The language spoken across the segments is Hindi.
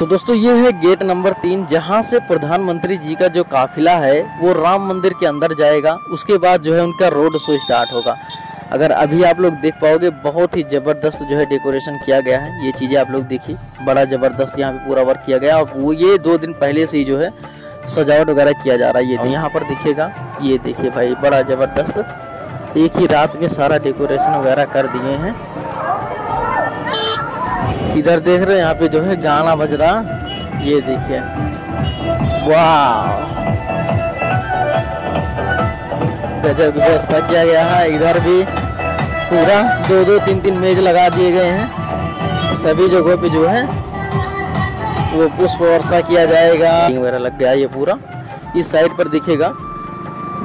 तो दोस्तों, ये है गेट नंबर तीन, जहाँ से प्रधानमंत्री जी का जो काफिला है, वो राम मंदिर के अंदर जाएगा। उसके बाद जो है उनका रोड शो स्टार्ट होगा। अगर अभी आप लोग देख पाओगे, बहुत ही ज़बरदस्त जो है डेकोरेशन किया गया है। ये चीज़ें आप लोग देखिए, बड़ा ज़बरदस्त यहाँ पे पूरा वर्क किया गया और वो ये दो दिन पहले से ही जो है सजावट वगैरह किया जा रहा है। ये यहाँ पर देखिएगा, ये देखिए भाई, बड़ा ज़बरदस्त। एक ही रात में सारा डेकोरेशन वगैरह कर दिए हैं। इधर देख रहे हैं, यहाँ पे जो है गाना बज रहा। ये देखिए। वाह। गजब की व्यवस्था किया गया है। इधर भी पूरा दो दो, तीन तीन मेज लगा दिए गए हैं। सभी जगहों पे जो है वो पुष्प वर्षा किया जाएगा। वगैरह लग गया ये पूरा। इस साइड पर दिखेगा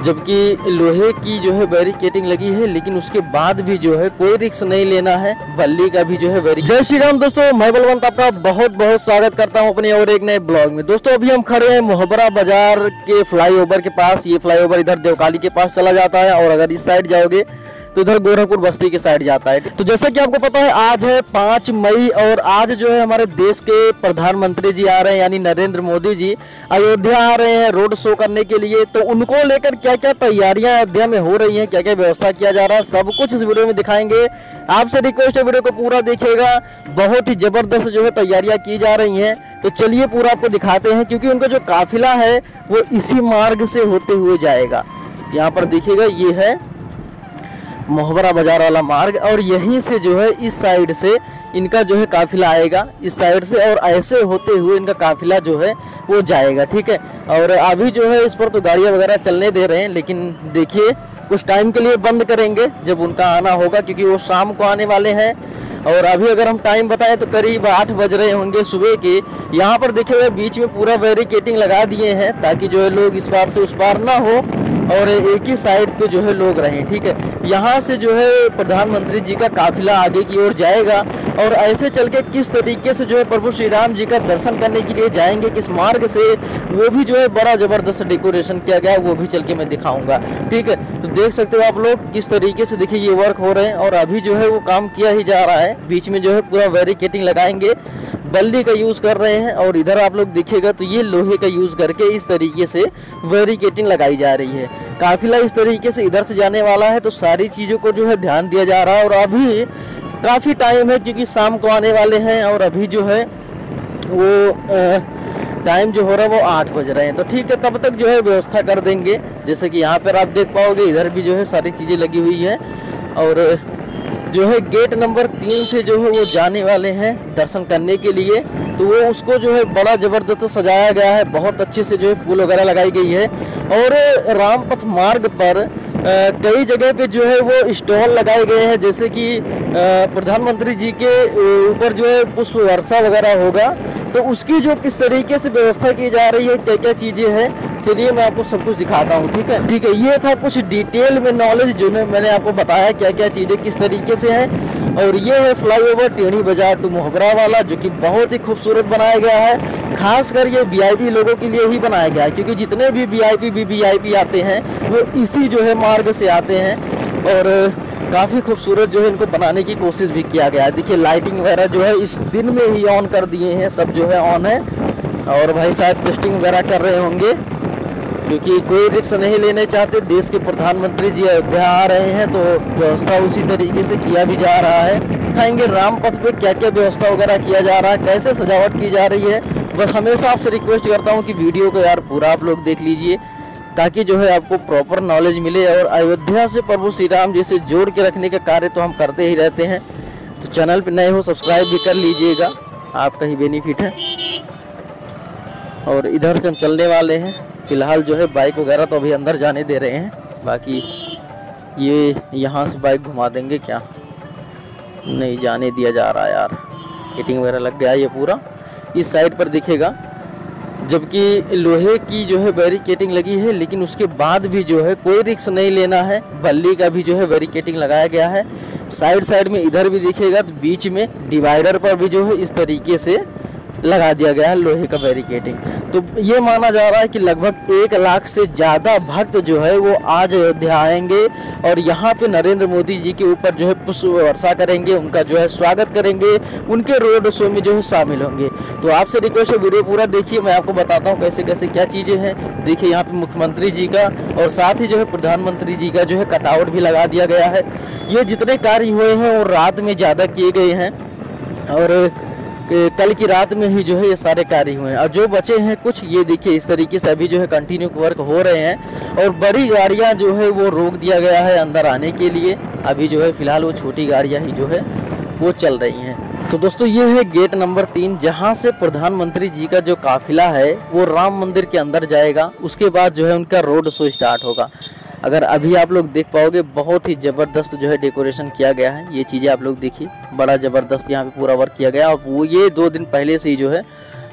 जबकि लोहे की जो है बैरिकेटिंग लगी है, लेकिन उसके बाद भी जो है कोई रिक्स नहीं लेना है। बल्ली का भी जो है बैरिक जय श्री राम दोस्तों, मैं बलवंत आपका बहुत बहुत स्वागत करता हूँ अपने और एक नए ब्लॉग में। दोस्तों, अभी हम खड़े हैं मोहबरा बाज़ार के फ्लाईओवर के पास। ये फ्लाईओवर इधर देवकाली के पास चला जाता है, और अगर इस साइड जाओगे तो इधर गोरखपुर बस्ती के साइड जाता है। तो जैसा कि आपको पता है, आज है पाँच मई और आज जो है हमारे देश के प्रधानमंत्री जी आ रहे हैं, यानी नरेंद्र मोदी जी। अयोध्या आ रहे हैं रोड शो करने के लिए। तो उनको लेकर क्या क्या तैयारियाँ अयोध्या में हो रही हैं क्या क्या व्यवस्था किया जा रहा है, सब कुछ इस वीडियो में दिखाएँगे। आपसे रिक्वेस्ट है, वीडियो को पूरा देखिएगा। बहुत ही ज़बरदस्त जो है तैयारियाँ की जा रही हैं। तो चलिए पूरा आपको दिखाते हैं, क्योंकि उनका जो काफिला है, वो इसी मार्ग से होते हुए जाएगा। यहाँ पर देखिएगा, ये है मोहबरा बाज़ार वाला मार्ग, और यहीं से जो है इस साइड से इनका जो है काफिला आएगा। इस साइड से और ऐसे होते हुए इनका काफिला जो है वो जाएगा, ठीक है? और अभी जो है इस पर तो गाड़ियाँ वगैरह चलने दे रहे हैं, लेकिन देखिए, कुछ टाइम के लिए बंद करेंगे जब उनका आना होगा, क्योंकि वो शाम को आने वाले हैं। और अभी अगर हम टाइम बताएँ तो करीब आठ बज रहे होंगे सुबह के। यहाँ पर देखे हुए बीच में पूरा बैरिकेटिंग लगा दिए हैं ताकि जो है लोग इस पार से उस पार ना हो और एक ही साइड पे जो है लोग रहें, ठीक है? यहाँ से जो है प्रधानमंत्री जी का काफिला आगे की ओर जाएगा। और ऐसे चल के किस तरीके से जो है प्रभु श्री राम जी का दर्शन करने के लिए जाएँगे, किस मार्ग से, वो भी जो है बड़ा ज़बरदस्त डेकोरेशन किया गया, वो भी चल के मैं दिखाऊँगा। ठीक है? तो देख सकते हो आप लोग किस तरीके से देखिए ये वर्क हो रहे हैं और अभी जो है वो काम किया ही जा रहा है। बीच में जो है पूरा बैरिकेटिंग लगाएँगे, बल्ली का यूज़ कर रहे हैं और इधर आप लोग देखिएगा तो ये लोहे का यूज़ करके इस तरीके से बैरिकेटिंग लगाई जा रही है। काफिला इस तरीके से इधर से जाने वाला है तो सारी चीज़ों को जो है ध्यान दिया जा रहा है और अभी काफ़ी टाइम है क्योंकि शाम को आने वाले हैं और अभी जो है, वो टाइम जो हो रहा है वो आठ बज रहे हैं। तो ठीक है, तब तक जो है व्यवस्था कर देंगे। जैसे कि यहाँ पर आप देख पाओगे, इधर भी जो है सारी चीज़ें लगी हुई है। और, जो है गेट नंबर तीन से जो है वो जाने वाले हैं दर्शन करने के लिए। तो वो उसको जो है बड़ा ज़बरदस्त सजाया गया है। बहुत अच्छे से जो है फूल वगैरह लगाई गई है। और रामपथ मार्ग पर कई जगह पे जो है वो स्टॉल लगाए गए हैं, जैसे कि प्रधानमंत्री जी के ऊपर जो है पुष्प वर्षा वगैरह होगा। तो उसकी जो किस तरीके से व्यवस्था की जा रही है क्या क्या चीज़ें हैं, चलिए मैं आपको सब कुछ दिखाता हूँ, ठीक है? ठीक है, ये था कुछ डिटेल में नॉलेज जो मैंने आपको बताया क्या क्या चीज़ें किस तरीके से हैं। और ये है फ्लाईओवर टेढ़ी बाज़ार टू मोहबरा वाला, जो कि बहुत ही खूबसूरत बनाया गया है। खासकर ये वीआईपी लोगों के लिए ही बनाया गया है, क्योंकि जितने भी वीआईपी भी वीआईपी आते हैं, वो इसी जो है मार्ग से आते हैं। और काफ़ी खूबसूरत जो है इनको बनाने की कोशिश भी किया गया है। देखिए लाइटिंग वगैरह जो है इस दिन में ही ऑन कर दिए हैं, सब जो है ऑन है। और भाई साहब टेस्टिंग वगैरह कर रहे होंगे, क्योंकि कोई रिक्स नहीं लेने चाहते। देश के प्रधानमंत्री जी अयोध्या आ रहे हैं तो व्यवस्था उसी तरीके से किया भी जा रहा है। दिखाएँगे राम पथ पे क्या क्या व्यवस्था वगैरह किया जा रहा है, कैसे सजावट की जा रही है। बस हमेशा आपसे रिक्वेस्ट करता हूँ कि वीडियो को यार पूरा आप लोग देख लीजिए। ताकि जो है आपको प्रॉपर नॉलेज मिले और अयोध्या से प्रभु श्री राम जी से जोड़ के रखने का कार्य तो हम करते ही रहते हैं। तो चैनल पर नए हो सब्सक्राइब भी कर लीजिएगा। आपका ही बेनिफिट है। और इधर से हम चलने वाले हैं। फ़िलहाल जो है बाइक वगैरह तो अभी अंदर जाने दे रहे हैं। बाकी ये यहाँ से बाइक घुमा देंगे क्या? नहीं, जाने दिया जा रहा यार। हिटिंग वगैरह लग गया ये पूरा। इस साइड पर दिखेगा। जबकि लोहे की जो है बैरिकेटिंग लगी है, लेकिन उसके बाद भी जो है कोई रिक्स नहीं लेना है। बल्ली का भी जो है बैरिकेटिंग लगाया गया है। साइड साइड में इधर भी दिखेगा तो बीच में डिवाइडर पर भी जो है इस तरीके से लगा दिया गया लोहे का बैरिकेटिंग तो ये माना जा रहा है कि लगभग एक लाख से ज़्यादा भक्त जो है वो आज अयोध्या आएँगे और यहाँ पे नरेंद्र मोदी जी के ऊपर जो है पुष्प वर्षा करेंगे, उनका जो है स्वागत करेंगे, उनके रोड शो में जो है शामिल होंगे। तो आपसे रिक्वेस्ट है वीडियो पूरा देखिए, मैं आपको बताता हूँ कैसे कैसे क्या चीज़ें हैं। देखिए यहाँ पे मुख्यमंत्री जी का और साथ ही जो है प्रधानमंत्री जी का जो है कटआउट भी लगा दिया गया है। ये जितने कार्य हुए हैं वो रात में ज़्यादा किए गए हैं और कल की रात में ही जो है ये सारे कार्य हुए हैं। और जो बचे हैं, कुछ ये देखिए, इस तरीके से अभी जो है कंटिन्यू वर्क हो रहे हैं। और बड़ी गाड़ियाँ जो है वो रोक दिया गया है अंदर आने के लिए। अभी जो है फ़िलहाल वो छोटी गाड़ियाँ ही जो है वो चल रही हैं। तो दोस्तों, ये है गेट नंबर तीन, जहाँ से प्रधानमंत्री जी का जो काफिला है, वो राम मंदिर के अंदर जाएगा। उसके बाद जो है उनका रोड शो स्टार्ट होगा। अगर अभी आप लोग देख पाओगे, बहुत ही ज़बरदस्त जो है डेकोरेशन किया गया है। ये चीज़ें आप लोग देखिए, बड़ा ज़बरदस्त यहाँ पे पूरा वर्क किया गया। और वो ये दो दिन पहले से ही जो है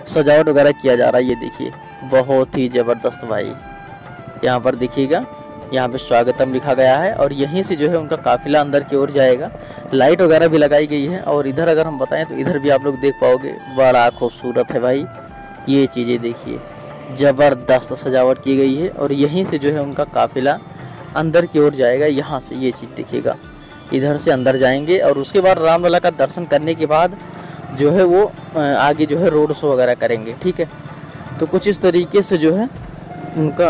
सजावट वगैरह किया जा रहा है, ये देखिए। बहुत ही ज़बरदस्त भाई। यहाँ पर देखिएगा, यहाँ पे स्वागतम लिखा गया है और यहीं से जो है उनका काफिला अंदर की ओर जाएगा। लाइट वगैरह भी लगाई गई है और इधर अगर हम बताएँ तो इधर भी आप लोग देख पाओगे, बड़ा खूबसूरत है भाई। ये चीज़ें देखिए, ज़बरदस्त सजावट की गई है और यहीं से जो है उनका काफिला अंदर की ओर जाएगा, यहाँ से ये चीज़ देखिएगा इधर से अंदर जाएँगे और उसके बाद रामलला का दर्शन करने के बाद जो है वो आगे जो है रोड शो वगैरह करेंगे, ठीक है? तो कुछ इस तरीके से जो है उनका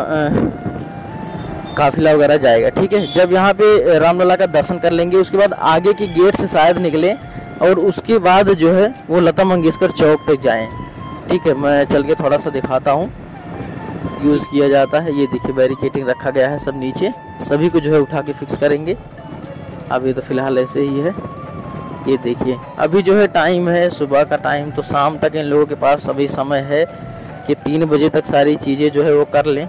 काफिला वगैरह जाएगा, ठीक है? जब यहाँ पे रामलला का दर्शन कर लेंगे, उसके बाद आगे के गेट से शायद निकले और उसके बाद जो है वो लता मंगेशकर चौक तक जाएँ, ठीक है? मैं चल के थोड़ा सा दिखाता हूँ। यूज़ किया जाता है। ये देखिए बैरिकेटिंग रखा गया है सब नीचे। सभी को जो है उठा के फिक्स करेंगे। अभी तो फ़िलहाल ऐसे ही है। ये देखिए, अभी जो है टाइम है, सुबह का टाइम तो शाम तक इन लोगों के पास अभी समय है कि तीन बजे तक सारी चीज़ें जो है वो कर लें।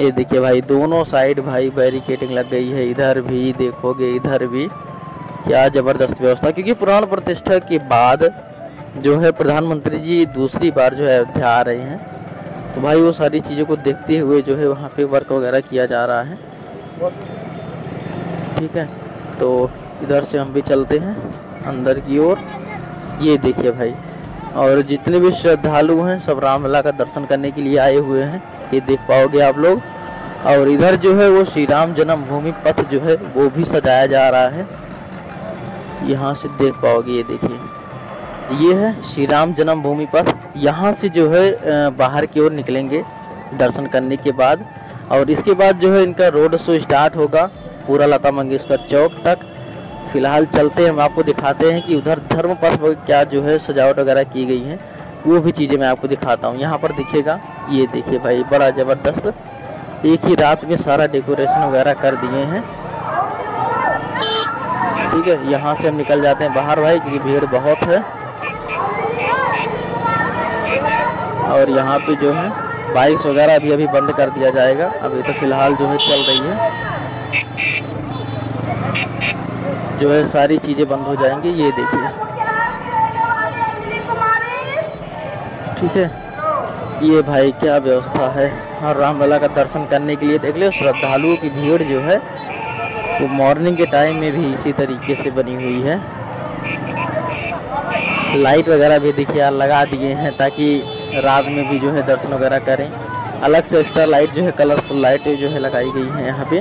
ये देखिए भाई, दोनों साइड भाई बैरिकेटिंग लग गई है। इधर भी देखोगे, इधर भी। क्या ज़बरदस्त व्यवस्था, क्योंकि पुराण प्रतिष्ठा के बाद जो है प्रधानमंत्री जी दूसरी बार जो है अयोध्या आ रहे हैं। तो भाई वो सारी चीज़ों को देखते हुए जो है वहाँ पे वर्क वगैरह किया जा रहा है। ठीक है तो इधर से हम भी चलते हैं अंदर की ओर। ये देखिए भाई, और जितने भी श्रद्धालु हैं सब रामलला का दर्शन करने के लिए आए हुए हैं। ये देख पाओगे आप लोग। और इधर जो है वो श्री राम जन्मभूमि पथ जो है वो भी सजाया जा रहा है। यहाँ से देख पाओगे, ये देखिए। ये है श्री राम जन्मभूमि पथ यहाँ से जो है बाहर की ओर निकलेंगे दर्शन करने के बाद। और इसके बाद जो है, इनका रोड शो स्टार्ट होगा पूरा लता मंगेशकर चौक तक। फ़िलहाल चलते हैं, हम आपको दिखाते हैं कि उधर धर्म पथ क्या जो है, सजावट वगैरह की गई है। वो भी चीज़ें मैं आपको दिखाता हूँ। यहाँ पर देखिएगा, ये देखिए भाई, बड़ा ज़बरदस्त। एक ही रात में सारा डेकोरेशन वगैरह कर दिए हैं। ठीक है, यहाँ से हम निकल जाते हैं बाहर भाई, क्योंकि भीड़ बहुत है। और यहाँ पे जो है बाइक्स वगैरह अभी अभी बंद कर दिया जाएगा। अभी तो फ़िलहाल जो है चल रही है। जो है सारी चीज़ें बंद हो जाएँगी, ये देखिए। ठीक है? ये भाई क्या व्यवस्था है? और रामलला का दर्शन करने के लिए देख लो, श्रद्धालुओं की भीड़ जो है, वो मॉर्निंग के टाइम में भी इसी तरीके से बनी हुई है। लाइट वगैरह भी देखिए, लगा दिए हैं ताकि रात में भी जो है दर्शन वगैरह करें। अलग से एक्स्ट्रा लाइट जो है कलरफुल लाइट जो है लगाई गई है यहाँ पे।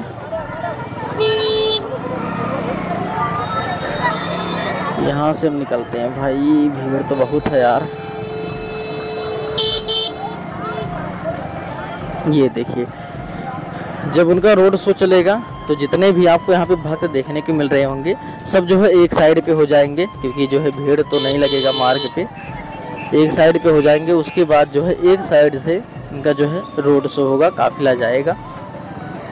यहाँ से हम निकलते हैं। भाई, भीड़ तो बहुत है यार। ये देखिए, जब उनका रोड शो चलेगा तो जितने भी आपको यहाँ पे भक्त देखने को मिल रहे होंगे, सब जो है एक साइड पे हो जाएँगे, क्योंकि जो है भीड़ तो नहीं लगेगा मार्ग पे। एक साइड पे हो जाएँगे, उसके बाद जो है एक साइड से इनका जो है रोड शो होगा, काफिला जाएगा।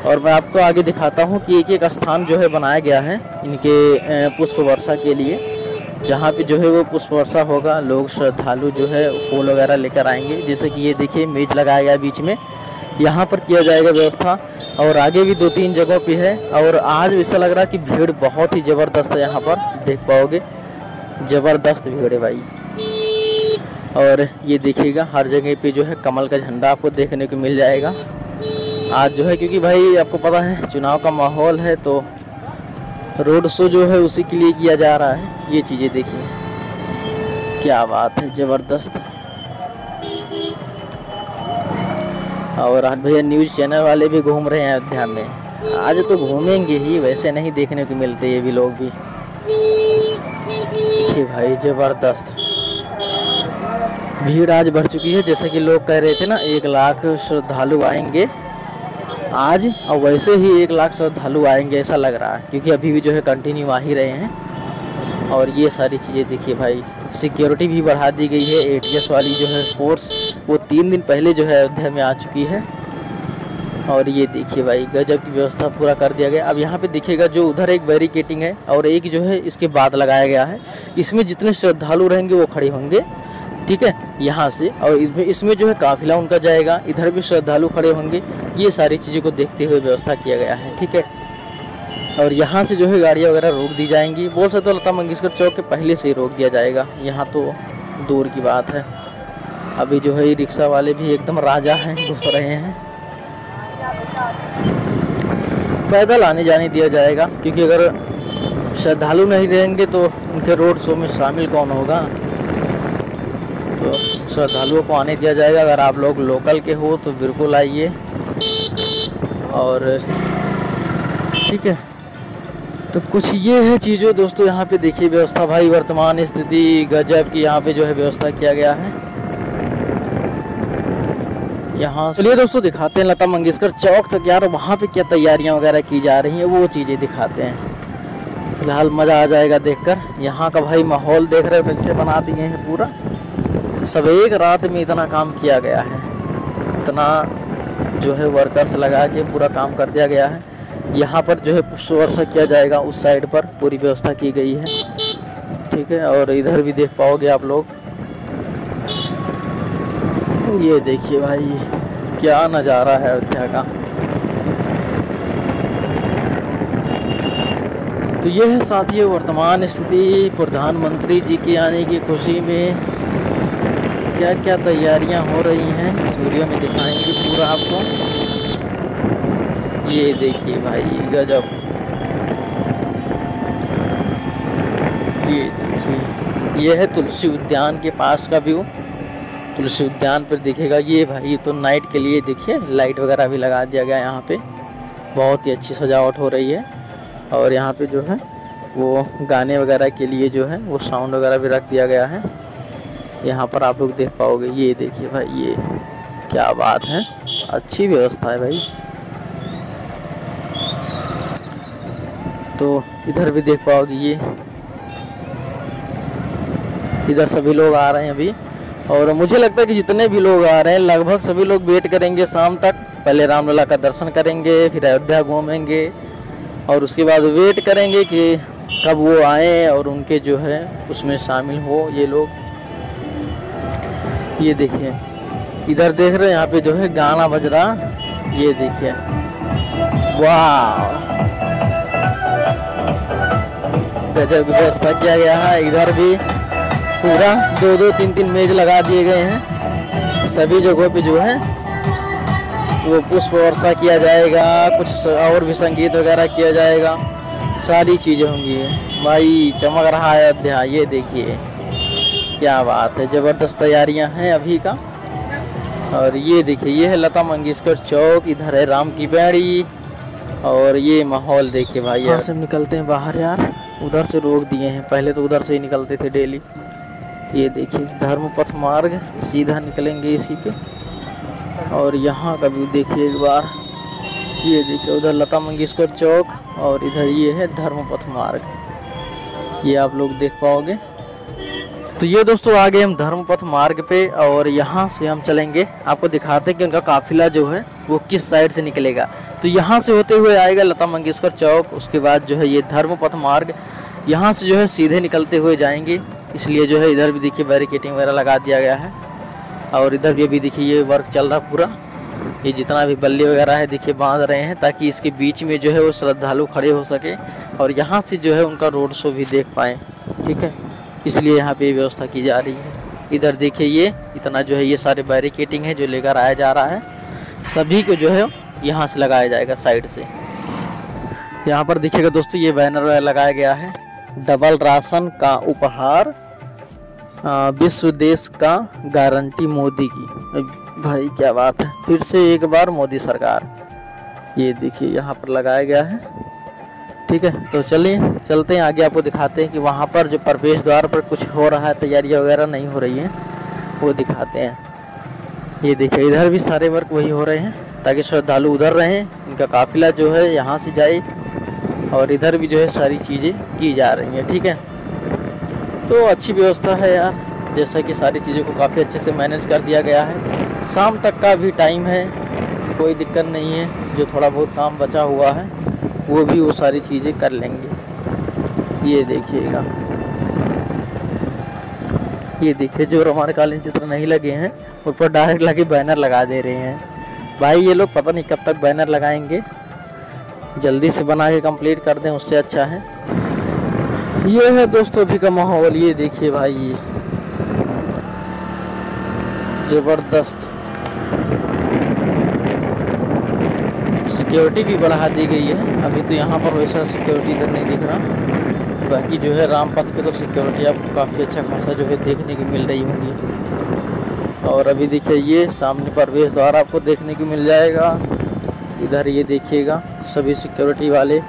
और मैं आपको आगे दिखाता हूँ कि एक एक स्थान जो है बनाया गया है इनके पुष्प वर्षा के लिए। जहाँ पे जो है वो पुष्प वर्षा होगा, लोग श्रद्धालु जो है फूल वगैरह लेकर आएँगे। जैसे कि ये देखिए, मेज लगाया गया बीच में। यहाँ पर किया जाएगा व्यवस्था। और आगे भी दो तीन जगहों पे है। और आज ऐसा लग रहा है कि भीड़ बहुत ही ज़बरदस्त है यहाँ पर, देख पाओगे। ज़बरदस्त भीड़ है भाई। और ये देखिएगा, हर जगह पे जो है कमल का झंडा आपको देखने को मिल जाएगा। आज जो है, क्योंकि भाई, आपको पता है, चुनाव का माहौल है तो रोड शो जो है, उसी के लिए किया जा रहा है। ये चीज़ें देखिए। क्या बात है, ज़बरदस्त। और आज भैया, न्यूज़ चैनल वाले भी घूम रहे हैं अयोध्या में। आज तो घूमेंगे ही, वैसे नहीं देखने को मिलते ये भी लोग भी। देखिए भाई, ज़बरदस्त। भीड़ आज बढ़ चुकी है, जैसा कि लोग कह रहे थे ना, एक लाख श्रद्धालु आएँगे। आज, और वैसे ही एक लाख श्रद्धालु आएँगे, ऐसा लग रहा है, क्योंकि अभी भी जो है कंटिन्यू आ ही रहे हैं। और ये सारी चीज़ें देखिए भाई सिक्योरिटी भी बढ़ा दी गई है एटीएस वाली जो है फोर्स वो तीन दिन पहले जो है अयोध्या में आ चुकी है। और ये देखिए भाई, गजब की व्यवस्था पूरा कर दिया गया। अब यहाँ पे देखिएगा, जो उधर एक बैरिकेटिंग है, और एक जो है इसके बाद लगाया गया है। इसमें जितने श्रद्धालु रहेंगे, वो खड़े होंगे। ठीक है? यहाँ से, और इसमें जो है काफिला उनका जाएगा। इधर भी श्रद्धालु खड़े होंगे। ये सारी चीज़ों को देखते हुए व्यवस्था किया गया है, ठीक है? और यहाँ से जो है गाड़ियाँ वगैरह रोक दी जाएँगी। बोल सकते हो लता मंगेशकर चौक के पहले से ही रोक दिया जाएगा। यहाँ तो दूर की बात है। अभी जो है रिक्शा वाले भी एकदम राजा हैं, घुस रहे हैं। पैदल आने जाने दिया जाएगा, क्योंकि अगर श्रद्धालु नहीं रहेंगे तो उनके रोड शो में शामिल कौन होगा? तो श्रद्धालुओं को आने दिया जाएगा। अगर आप लोग लोकल के हो तो बिल्कुल आइए। और ठीक है। तो कुछ ये है चीज़ों दोस्तों, यहाँ पे देखिए व्यवस्था। भाई, वर्तमान स्थिति गजब की यहाँ पे जो है व्यवस्था किया गया है। यहाँ चलिए दोस्तों, दिखाते हैं लता मंगेशकर चौक तक यार, वहाँ पे क्या तैयारियाँ वगैरह की जा रही हैं, वो चीज़ें दिखाते हैं। फ़िलहाल मज़ा आ जाएगा देखकर। यहाँ का भाई माहौल देख रहे हो फिर से बना दिए हैं पूरा। सब एक रात में इतना काम किया गया है। इतना जो है वर्कर्स लगा के पूरा काम कर दिया गया है। यहाँ पर जो है पुष्प वर्षा किया जाएगा उस साइड पर पूरी व्यवस्था की गई है। ठीक है, और इधर भी देख पाओगे आप लोग। ये देखिए भाई, क्या नज़ारा है अयोध्या का। तो ये है साथियों, वर्तमान स्थिति। प्रधानमंत्री जी के आने की खुशी में क्या क्या तैयारियाँ हो रही हैं? इस वीडियो में दिखाएँगे पूरा आपको। ये देखिए भाई, गजब। ये देखिए ये है तुलसी उद्यान के पास का व्यू। तुलसी उद्यान पर दिखेगा। ये भाई, ये तो नाइट के लिए देखिए, लाइट वगैरह भी लगा दिया गया यहाँ पे। बहुत ही अच्छी सजावट हो रही है। और यहाँ पे जो है, वो गाने वगैरह के लिए जो है, वो साउंड वगैरह भी रख दिया गया है। यहाँ पर आप लोग देख पाओगे, ये देखिए भाई, ये क्या बात है। अच्छी व्यवस्था है भाई। तो इधर भी देख पाओगे ये। इधर सभी लोग आ रहे हैं अभी। और मुझे लगता है कि जितने भी लोग आ रहे हैं, लगभग सभी लोग वेट करेंगे शाम तक। पहले रामलला का दर्शन करेंगे, फिर अयोध्या घूमेंगे। और उसके बाद वेट करेंगे कि कब वो आए और उनके जो है, उसमें शामिल हो ये लोग। ये देखिए। इधर देख रहे हैं, यहाँ पे जो है गाना बज रहा। ये देखिए। वाह! गजब की व्यवस्था किया गया है। इधर भी पूरा दो दो, तीन तीन मेज लगा दिए गए हैं। सभी जगहों पे जो है वो पुष्प वर्षा किया जाएगा, कुछ और भी संगीत वगैरह किया जाएगा। सारी चीज़ें होंगी। भाई, चमक रहा है अध्याय। ये देखिए। क्या बात है ज़बरदस्त तैयारियाँ हैं अभी का। और ये देखिए ये है लता मंगेशकर चौक इधर है राम की पैड़ी और ये माहौल देखिए भाई यहाँ से निकलते हैं बाहर यार उधर से रोक दिए हैं पहले तो उधर से ही निकलते थे डेली। ये देखिए धर्मपथ मार्ग सीधा निकलेंगे इसी पे। और यहाँ का भी देखिए एक बार ये देखिए उधर लता मंगेशकर चौक और इधर ये है धर्मपथ मार्ग। ये आप लोग देख पाओगे। तो ये दोस्तों आ गए हम धर्मपथ मार्ग पे और यहाँ से हम चलेंगे। आपको दिखाते हैं कि उनका काफिला जो है, वो किस साइड से निकलेगा। तो यहाँ से होते हुए आएगा लता मंगेशकर चौक, उसके बाद जो है ये धर्मपथ मार्ग। यहाँ से जो है सीधे निकलते हुए जाएँगे। इसलिए जो है इधर भी देखिए बैरिकेटिंग वगैरह लगा दिया गया है। और इधर भी अभी देखिए ये वर्क चल रहा पूरा। ये जितना भी बल्ले वगैरह है देखिए बाँध रहे हैं ताकि इसके बीच में जो है वो श्रद्धालु खड़े हो सके और यहाँ से जो है उनका रोड शो भी देख पाएँ। ठीक है? इसलिए यहाँ पे व्यवस्था की जा रही है। इधर देखिए ये, इतना जो है ये सारे बैरिकेटिंग है जो लेकर आया जा रहा है। सभी को जो है यहाँ से लगाया जाएगा साइड से। यहाँ पर देखिएगा दोस्तों, ये बैनर लगाया गया है। डबल राशन का उपहार विश्व देश का गारंटी मोदी की। भाई क्या बात है। फिर से एक बार मोदी सरकार। ये देखिए, यहाँ पर लगाया गया है। ठीक है तो चलिए, चलते हैं, आगे आपको दिखाते हैं कि वहाँ पर जो प्रवेश द्वार पर कुछ हो रहा है, तैयारियाँ वगैरह नहीं हो रही हैं, वो दिखाते हैं। ये देखिए, इधर भी सारे वर्क वही हो रहे हैं, ताकि श्रद्धालु उधर रहें, इनका काफिला जो है यहाँ से जाए, और इधर भी जो है सारी चीज़ें की जा रही हैं, ठीक है? तो अच्छी व्यवस्था है यार, जैसा कि सारी चीज़ों को काफ़ी अच्छे से मैनेज कर दिया गया है। शाम तक का भी टाइम है, कोई दिक्कत नहीं है, जो थोड़ा बहुत काम बचा हुआ है। वो भी वो सारी चीज़ें कर लेंगे। ये देखिएगा। ये देखिए, जो कालीन चित्र नहीं लगे हैं ऊपर डायरेक्ट लगे बैनर लगा दे रहे हैं। भाई, ये लोग पता नहीं कब तक बैनर लगाएँगे। जल्दी से बना के कंप्लीट कर दें, उससे अच्छा है। ये है दोस्तों, अभी का माहौल। ये देखिए भाई, ये। ज़बरदस्त। सिक्योरिटी भी बढ़ा दी गई है। अभी तो यहाँ पर वैसा सिक्योरिटी इधर नहीं दिख रहा। बाकी जो है रामपथ पे तो सिक्योरिटी आपको काफ़ी अच्छा खासा जो है देखने की मिल रही होंगी। और अभी देखिए ये सामने प्रवेश द्वार आपको देखने को मिल जाएगा। इधर ये देखिएगा, सभी सिक्योरिटी वाले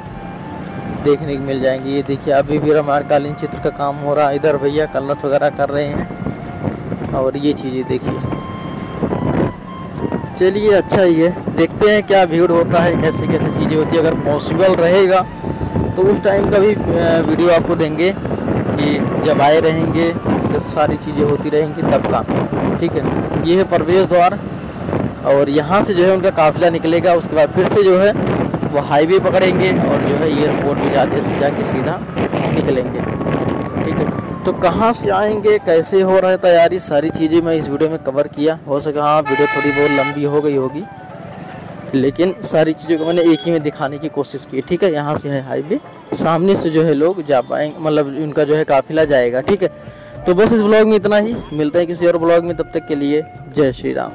देखने को मिल जाएँगे। ये देखिए, अभी भी कालीन चित्र का काम हो रहा है। इधर भैया कलत वगैरह कर रहे हैं। और ये चीज़ें देखिए। चलिए अच्छा ही है। देखते हैं क्या भीड़ होता है, कैसे कैसे चीज़ें होती है। अगर पॉसिबल रहेगा तो उस टाइम का भी वीडियो आपको देंगे कि जब आए रहेंगे, जब सारी चीज़ें होती रहेंगी, तब का ठीक है? ये है प्रवेश द्वार। और यहाँ से जो है उनका काफिला निकलेगा। उसके बाद फिर से जो है, वो हाईवे पकड़ेंगे और जो है एयरपोर्ट पर जाते जाके सीधा निकलेंगे। ठीक है? तो कहाँ से आएँगे? कैसे हो रहा है तैयारी? सारी चीज़ें मैं इस वीडियो में कवर किया। हो सका हाँ वीडियो थोड़ी बहुत लंबी हो गई होगी। लेकिन सारी चीज़ों को मैंने एक ही में दिखाने की कोशिश की। ठीक है, यहाँ से है हाईवे सामने से जो है लोग जा पाएँगे मतलब उनका जो है काफिला जाएगा। ठीक है तो बस इस ब्लॉग में इतना ही। मिलते हैं किसी और ब्लॉग में, तब तक के लिए जय श्री राम।